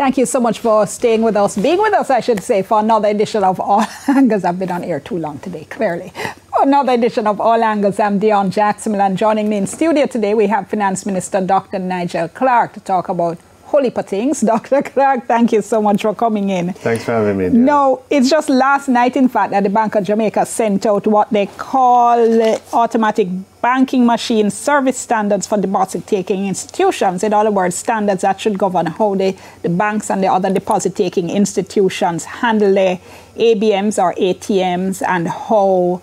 Thank you so much for staying with us, being with us, I should say, for another edition of All Angles. I've been on air too long today, clearly. Another edition of All Angles. I'm Dionne Jackson, and joining me in studio today, we have Finance Minister Dr. Nigel Clarke to talk about holy things. Dr. Clarke, thank you so much for coming in. Thanks for having me. No, it's just last night, in fact, that the Bank of Jamaica sent out what they call the automatic banking machine service standards for deposit taking institutions. In other words, standards that should govern how the, the banks and the other deposit taking institutions handle their ABMs or ATMs and how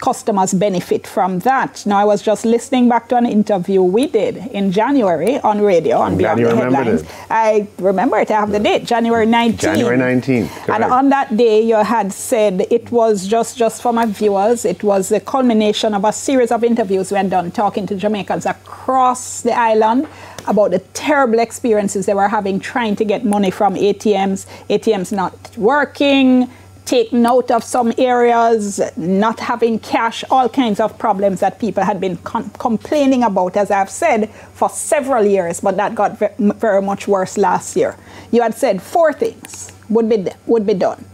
customers benefit from that. Now, I was just listening back to an interview we did in January on radio on Beyond the Headlines. It. I remember it. I have the date, January 19th. January 19th. And on that day, you had said it was just, just for my viewers, it was the culmination of a series of interviews we had done talking to Jamaicans across the island about the terrible experiences they were having trying to get money from ATMs, ATMs not working, take note of some areas, not having cash, all kinds of problems that people had been com- complaining about, as I've said, for several years, but that got ve- very much worse last year. You had said four things would be, would be done.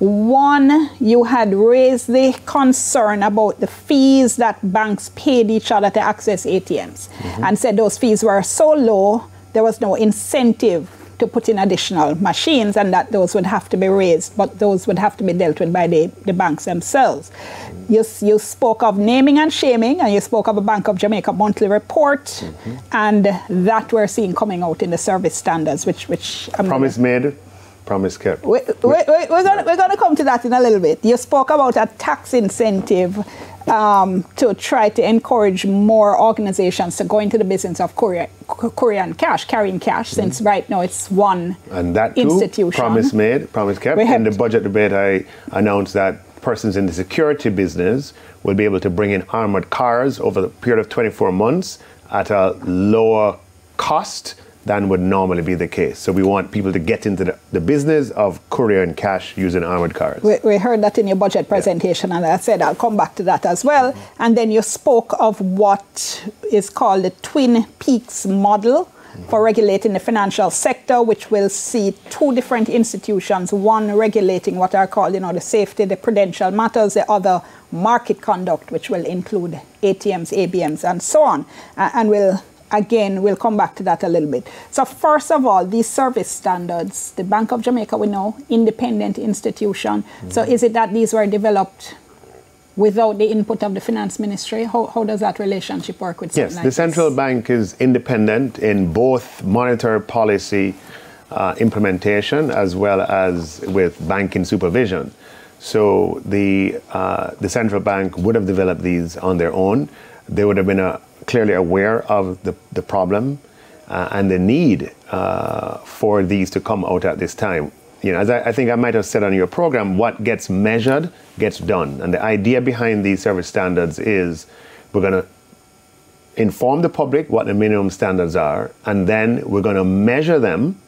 One, you had raised the concern about the fees that banks paid each other to access ATMs mm-hmm. and said those fees were so low, there was no incentive to put in additional machines and that those would have to be raised, but those would have to be dealt with by the, the banks themselves. You, you spoke of naming and shaming, and you spoke of a Bank of Jamaica monthly report, mm-hmm. and that we're seeing coming out in the service standards, which. which Promise made, promise kept. We, we're going to come to that in a little bit. You spoke about a tax incentive um, to try to encourage more organizations to go into the business of courier, courier cash, carrying cash, mm-hmm. since right now it's one and that too, institution. Promise made, promise kept. We in the budget debate, I announced that persons in the security business will be able to bring in armored cars over the period of 24 months at a lower cost than would normally be the case. So we want people to get into the, the business of courier and cash using armored cars. We, we heard that in your budget presentation, yeah. and I said I'll come back to that as well. Mm-hmm. And then you spoke of what is called the Twin Peaks model. Mm-hmm. For regulating the financial sector, which will see two different institutions, one regulating what are called, you know, the safety, the prudential matters, the other market conduct, which will include ATMs, ABMs, and so on, uh, and will again, we'll come back to that a little bit. So first of all, these service standards, the Bank of Jamaica, we know, independent institution. Mm-hmm. So is it that these were developed without the input of the finance ministry? How, how does that relationship work with Yes, like the central this? bank is independent in both monetary policy uh, implementation as well as with banking supervision. So the, uh, the central bank would have developed these on their own. There would have been a clearly aware of the, the problem uh, and the need uh, for these to come out at this time. You know, as I, I, think I might have said on your program, what gets measured gets done. And the idea behind these service standards is we're going to inform the public what the minimum standards are, and then we're going to measure them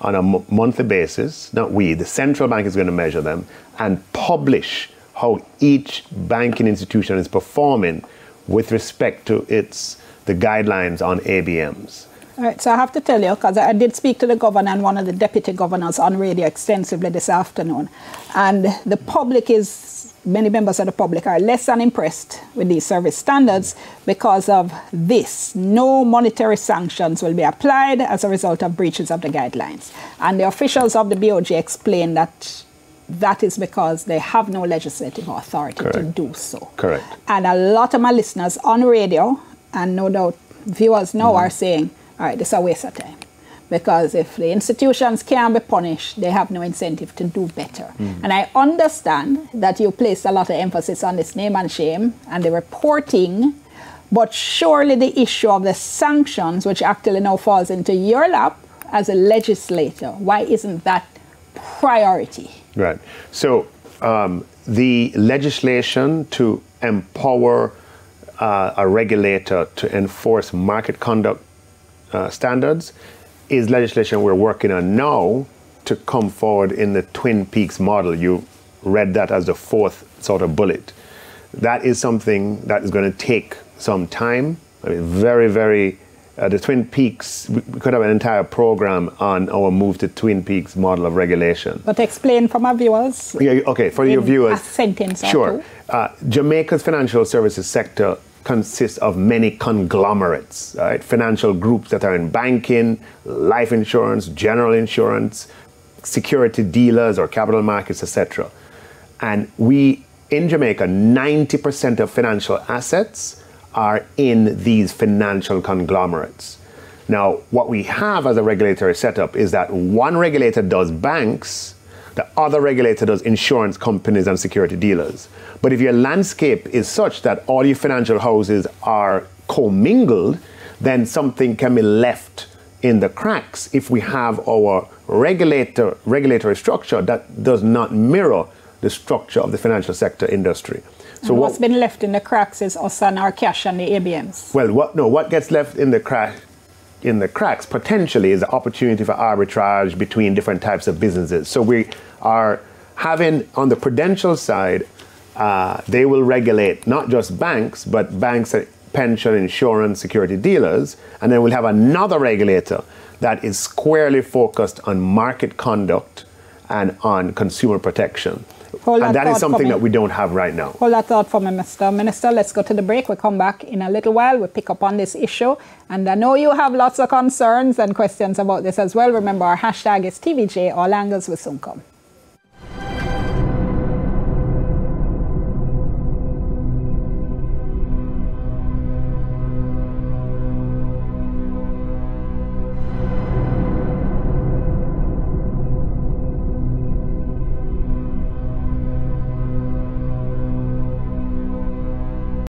on a m- monthly basis. Not we, the central bank is going to measure them and publish how each banking institution is performing with respect to its the guidelines on ABMs? All right, so I have to tell you, because I did speak to the governor and one of the deputy governors on radio extensively this afternoon, and the public is, many members of the public are less than impressed with these service standards because of this. No monetary sanctions will be applied as a result of breaches of the guidelines. And the officials of the BOJ explained that that is because they have no legislative authority Correct. to do so. Correct. And a lot of my listeners on radio, and no doubt viewers now, mm-hmm. are saying, all right, this is a waste of time. Because if the institutions can be punished, they have no incentive to do better. Mm-hmm. And I understand that you placed a lot of emphasis on this name and shame and the reporting, but surely the issue of the sanctions, which actually now falls into your lap as a legislator, why isn't that priority? Right. So um, the legislation to empower uh, a regulator to enforce market conduct uh, standards is legislation we're working on now to come forward in the Twin Peaks model. You read that as the fourth sort of bullet. That is something that is going to take some time. I mean, very, very uh, the Twin Peaks, we could have an entire program on our move to Twin Peaks model of regulation. But explain for my viewers. Yeah, okay, for your viewers. a sentence or Sure. two. Uh, Jamaica's financial services sector consists of many conglomerates, right? Financial groups that are in banking, life insurance, general insurance, security dealers or capital markets, etc. And we, in Jamaica, 90% of financial assets are in these financial conglomerates. Now, what we have as a regulatory setup is that one regulator does banks, the other regulator does insurance companies and security dealers. But if your landscape is such that all your financial houses are commingled, then something can be left in the cracks if we have our regulator regulatory structure that does not mirror the structure of the financial sector industry. So what- what's been left in the cracks is us and our cash and the ABMs. well, what no, what gets left in the crack in the cracks potentially is the opportunity for arbitrage between different types of businesses. So we are having on the prudential side, uh, they will regulate not just banks, but banks, uh, pension, insurance, security dealers, and then we'll have another regulator that is squarely focused on market conduct and on consumer protection. Hold and that that is something that we don't have right now. Hold that thought for me, Mr. Minister. Let's go to the break. We'll come back in a little while. We'll pick up on this issue. And I know you have lots of concerns and questions about this as well. Remember, our hashtag is TVJ. All angles will soon come.